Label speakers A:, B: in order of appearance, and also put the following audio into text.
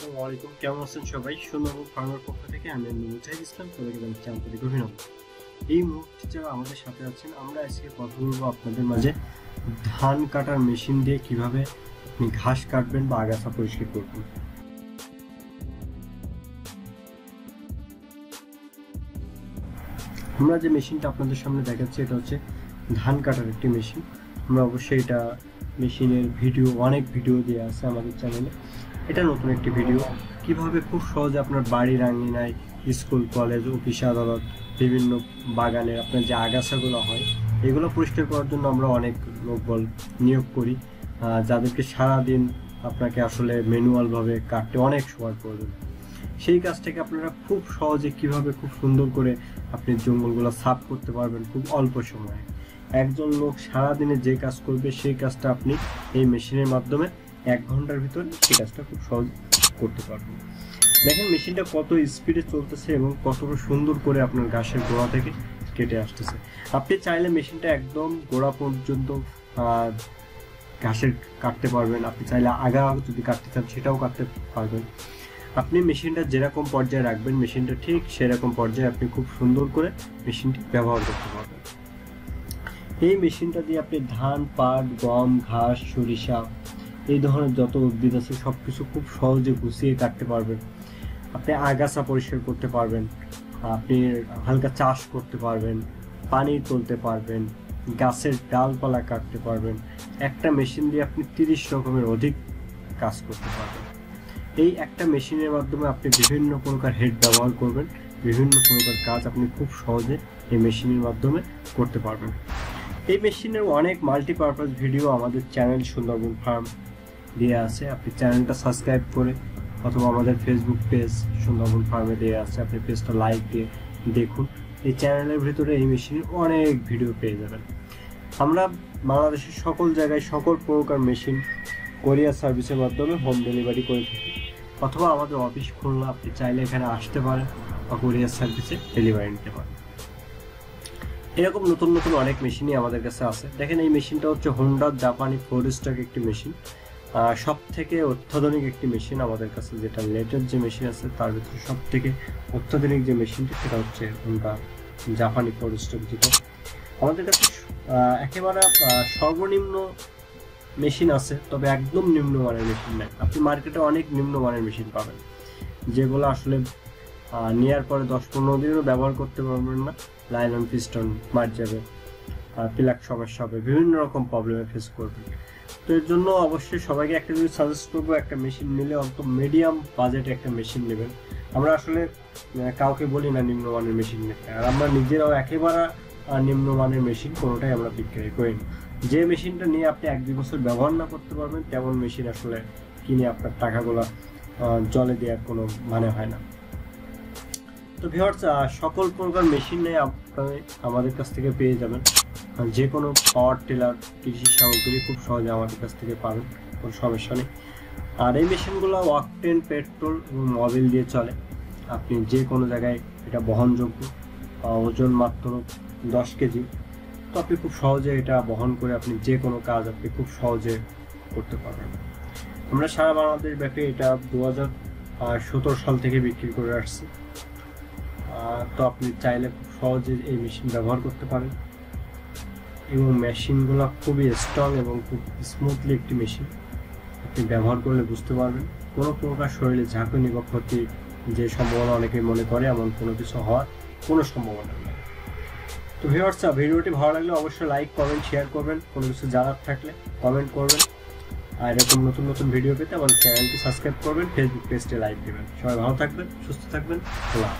A: আসসালামু আলাইকুম কেমন আছেন সবাই? সুন্দরবন ফার্মের পক্ষ থেকে আমি মুজাহিদ ইসলাম সবাইকে জানাচ্ছি আন্তরিক অভিনন্দন। এই মুহূর্তে যারা আমাদের সাথে আছেন, আমরা আজকে কথা বলব আপনাদের মাঝে ধান কাটার মেশিন দিয়ে কীভাবে আপনি ঘাস কাটবেন বা আগাছা পরিষ্কার করবেন। আমরা যে মেশিনটা আপনাদের সামনে দেখাচ্ছি, এটা হচ্ছে ধান কাটার একটি মেশিন। আমরা অবশ্যই এটা মেশিনের ভিডিও, অনেক ভিডিও দেওয়া আছে আমাদের চ্যানেলে। এটা নতুন একটি ভিডিও কীভাবে খুব সহজে আপনার বাড়ির আঙ্গিনায় স্কুল, কলেজ, অফিস, আদালত, বিভিন্ন বাগানে আপনার যে আগাছাগুলো হয়, এগুলো পরিষ্কার করার জন্য আমরা অনেক লোকবল নিয়োগ করি যাদেরকে সারাদিন আপনাকে আসলে ম্যানুয়ালভাবে কাটতে অনেক সময় প্রয়োজন। সেই কাজটাকে আপনারা খুব সহজে কীভাবে খুব সুন্দর করে আপনি জঙ্গলগুলো সাফ করতে পারবেন খুব অল্প সময়ে। একজন লোক সারাদিনে যে কাজ করবে, সেই কাজটা আপনি এই মেশিনের মাধ্যমে এক ঘণ্টার ভিতরে সেই কাজটা খুব সহজ করতে পারবেন দেখেন, মেশিনটা কত স্পিডে চলতেছে এবং কতটা সুন্দর করে আপনার ঘাসের গোড়া থেকে কেটে আসতেছে। আপনি চাইলে মেশিনটা একদম গোড়া পর্যন্ত ঘাসের কাটতে পারবেন। আপনি চাইলে আগা যদি কাটতে চান, সেটাও কাটতে পারবেন। আপনি মেশিনটা যেরকম পর্যায়ে রাখবেন, মেশিনটা ঠিক সেরকম পর্যায়ে আপনি খুব সুন্দর করে মেশিনটি ব্যবহার করতে পারবেন। এই মেশিনটা দিয়ে আপনি ধান, পাট, গম, ঘাস, সরিষা এই ধরনের যত উদ্ভিদ আছে সব কিছু খুব সহজে গুছিয়ে কাটতে পারবেন। আপনি আগাছা পরিষ্কার করতে পারবেন, আপনি হালকা চাষ করতে পারবেন, পানি তুলতে পারবেন, গাছের ডালপালা কাটতে পারবেন, একটা মেশিন দিয়ে আপনি তিরিশ রকমের অধিক কাজ করতে পারবেন। এই একটা মেশিনের মাধ্যমে আপনি বিভিন্ন প্রকার হেড ব্যবহার করবেন, বিভিন্ন প্রকার কাজ আপনি খুব সহজে এই মেশিনের মাধ্যমে করতে পারবেন। এই মেশিনের অনেক মাল্টিপারপাস ভিডিও আমাদের চ্যানেল সুন্দরবন ফার্ম দিয়ে আছে। আপনি চ্যানেলটা সাবস্ক্রাইব করে অথবা আমাদের ফেসবুক পেজ সুন্দরবন ফার্মে দিয়ে আছে। আপনি পেজটা লাইক দিয়ে দেখুন। এই চ্যানেলের ভিতরে এই মেশিনের অনেক ভিডিও পেয়ে যাবেন। আমরা বাংলাদেশের সকল জায়গায় সকল প্রকার মেশিন কোরিয়ার সার্ভিসের মাধ্যমে হোম ডেলিভারি করে থাকি। অথবা আমাদের অফিস খুলনা, আপনি চাইলে এখানে আসতে পারেন বা কোরিয়ার সার্ভিসে ডেলিভারি নিতে পারেন। এরকম নতুন নতুন অনেক মেশিনই আমাদের কাছে আছে। দেখেন এই মেশিনটা হচ্ছে হোন্ডা জাপানি ফোর স্টক একটি মেশিন সব থেকে অত্যাধুনিক একটি মেশিন আমাদের কাছে যেটা লেটেস্ট যে মেশিন আছে, তার ভিতরে সব অত্যাধুনিক যে মেশিনটি সেটা হচ্ছে হোন্ডা জাপানি ফোর আমাদের কাছে একেবারে সর্বনিম্ন মেশিন আছে, তবে একদম নিম্নমানের মেশিন নাই। আপনি মার্কেটে অনেক নিম্নমানের মেশিন পাবেন, যেগুলো আসলে নেওয়ার পরে দশ পনেরো দিনও ব্যবহার করতে পারবেন না। লাইলন পিস্টন মার যাবে পিলাক সমস্যা হবে বিভিন্ন রকম প্রবলেমে ফেস করবেন তো এর জন্য অবশ্যই সবাইকে একটা জিনিস সাজেস্ট করব, একটা মেশিন নিলে অন্ত মিডিয়াম বাজেটে একটা মেশিন নেবেন। আমরা আসলে কাউকে বলি না নিম্নমানের মেশিন নিতে আর আমরা নিজেরাও একেবারে নিম্নমানের মেশিন কোনোটাই আমরা বিক্রয় করি না। যে মেশিনটা নিয়ে আপনি এক দুই বছর ব্যবহার না করতে পারবেন, তেমন মেশিন আসলে কিনে আপনার টাকাগুলো জলে দেওয়ার কোনো মানে হয় না। তো ভিওর্স সকল প্রকার মেশিন নিয়ে আপনি আমাদের কাছ থেকে পেয়ে যাবেন। যে কোনো পাওয়ার টেলার কৃষি সামগ্রী খুব সহজে আমাদের কাছ থেকে পাবেন, কোনো সমস্যা নেই। আর এই মেশিনগুলো ওয়াকটেন পেট্রোল এবং মোবিল দিয়ে চলে। আপনি যে কোনো জায়গায় এটা বহনযোগ্য ওজন মাত্র দশ কেজি, তো আপনি খুব সহজে এটা বহন করে আপনি যে কোনো কাজ আপনি খুব সহজে করতে পারবেন। আমরা সারা বাংলাদেশ ব্যাপী এটা দু হাজার সতেরো সাল থেকে বিক্রি করে আসছি। তো আপনি চাইলে সহজে এই মেশিন ব্যবহার করতে পারেন। এবং মেশিনগুলো খুবই স্ট্রং এবং খুব স্মুথলি একটি মেশিন আপনি ব্যবহার করলে বুঝতে পারবেন। কোনো প্রকার শরীরে ঝাঁকুনি বা ক্ষতি যে সম্ভাবনা অনেকে মনে করে, এমন কোনো কিছু হওয়ার কোনো সম্ভাবনা নেই। তো ভিউয়ার্স ভিডিওটি ভালো লাগলে অবশ্যই লাইক কমেন্ট শেয়ার করবেন। কোনো কিছু জানার থাকলে কমেন্ট করবেন। আর এরকম নতুন নতুন ভিডিও পেতে আমার চ্যানেলটি সাবস্ক্রাইব করবেন ফেসবুক পেজটি লাইক দেবেন। সবাই ভালো থাকবেন, সুস্থ থাকবেন। খোলা